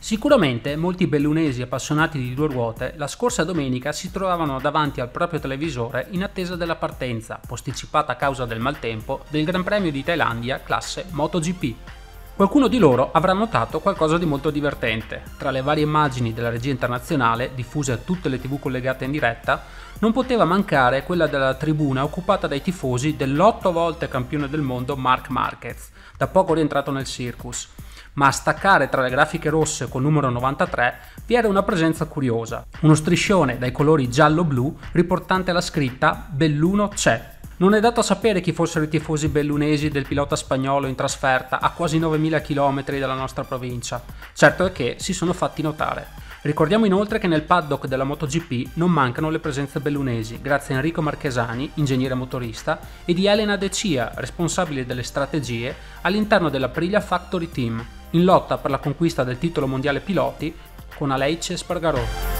Sicuramente molti bellunesi appassionati di due ruote la scorsa domenica si trovavano davanti al proprio televisore in attesa della partenza, posticipata a causa del maltempo, del Gran Premio di Thailandia classe MotoGP. Qualcuno di loro avrà notato qualcosa di molto divertente. Tra le varie immagini della regia internazionale, diffuse a tutte le tv collegate in diretta, non poteva mancare quella della tribuna occupata dai tifosi dell'otto volte campione del mondo Mark Marquez, da poco rientrato nel circus ma a staccare tra le grafiche rosse col numero 93 vi era una presenza curiosa, uno striscione dai colori giallo-blu riportante la scritta Belluno c'è. Non è dato sapere chi fossero i tifosi bellunesi del pilota spagnolo in trasferta a quasi 9000 km dalla nostra provincia. Certo è che si sono fatti notare. Ricordiamo inoltre che nel paddock della MotoGP non mancano le presenze bellunesi, grazie a Enrico Marchesani, ingegnere motorista, e di Elena De Cia, responsabile delle strategie all'interno della Aprilia Factory Team, in lotta per la conquista del titolo mondiale piloti con Aleice Spargarò.